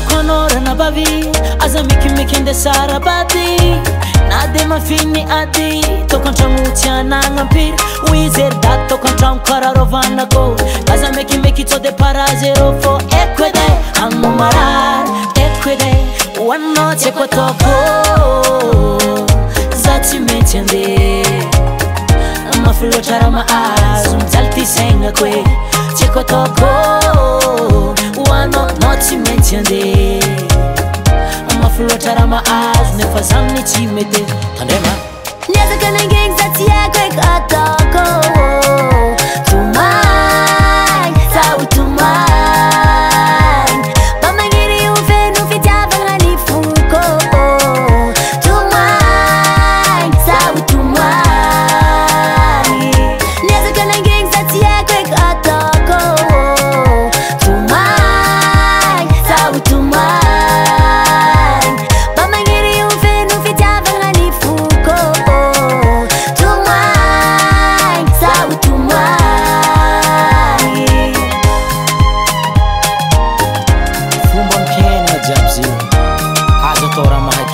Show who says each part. Speaker 1: konôranabavi aza mekimeky andea sarabady na di mafiny ady toko antragnootsianagnaampiry oize day toko antrano kararôvanakô da za mekimeky tsode paraze rô fô eko ede aomaray eko ede oannotsy akotako za tsy mentsy ande loatrarama azo mijaly tysagnakoe tsy ako atakô hoananao tsy mantsy ande mahfaloatrarama azo nefa zaminy tsy mety andra may
Speaker 2: ntaka nangeny za tsy hakoek tk
Speaker 1: but I'ma